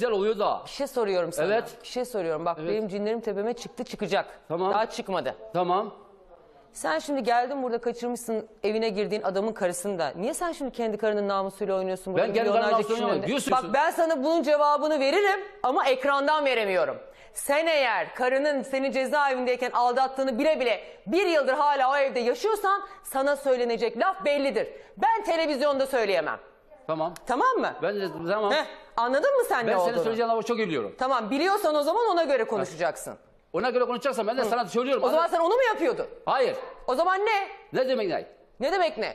güzel oluyor da. Bir şey soruyorum sana. Evet. Bir şey soruyorum. Bak benim cinlerim tepeme çıktı çıkacak. Tamam. Daha çıkmadı. Tamam. Sen şimdi geldin burada kaçırmışsın evine girdiğin adamın karısını da. Niye sen şimdi kendi karının namusuyla oynuyorsun? Burada Ben kendi milyonlarca karımın kişinin namusuyla önünde? Bak Diyorsun. ben sana bunun cevabını veririm ama ekrandan veremiyorum. Sen eğer karının seni cezaevindeyken aldattığını bile bile bir yıldır hala o evde yaşıyorsan sana söylenecek laf bellidir. Ben televizyonda söyleyemem. Tamam. Tamam mı? Ben de tamam. Heh, anladın mı sen ben ne senin olduğunu? söyleyeceğin lafı çok iyi biliyorum. Tamam biliyorsan o zaman ona göre konuşacaksın. Ona göre konuşacaksan ben de sana söylüyorum. O zaman sen onu mu yapıyordun? Hayır. O zaman ne? Ne demek ne? Ne demek ne?